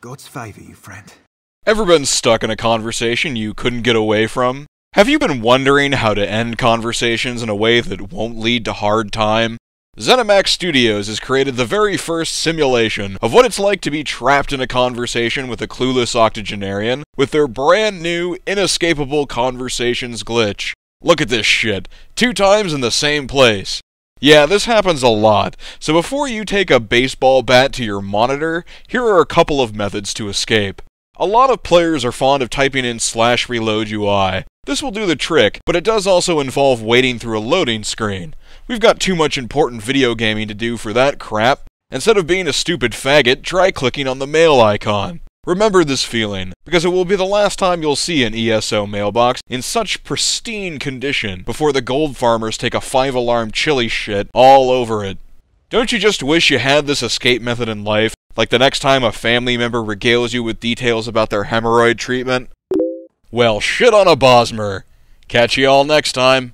God's favour, you friend. Ever been stuck in a conversation you couldn't get away from? Have you been wondering how to end conversations in a way that won't lead to hard time? ZeniMax Studios has created the very first simulation of what it's like to be trapped in a conversation with a clueless octogenarian with their brand new inescapable conversations glitch. Look at this shit. Two times in the same place. Yeah, this happens a lot, so before you take a baseball bat to your monitor, here are a couple of methods to escape. A lot of players are fond of typing in slash reload UI. This will do the trick, but it does also involve waiting through a loading screen. We've got too much important video gaming to do for that crap. Instead of being a stupid faggot, try clicking on the mail icon. Remember this feeling, because it will be the last time you'll see an ESO mailbox in such pristine condition before the gold farmers take a five alarm chili shit all over it. Don't you just wish you had this escape method in life, like the next time a family member regales you with details about their hemorrhoid treatment? Well, shit on a Bosmer. Catch you all next time.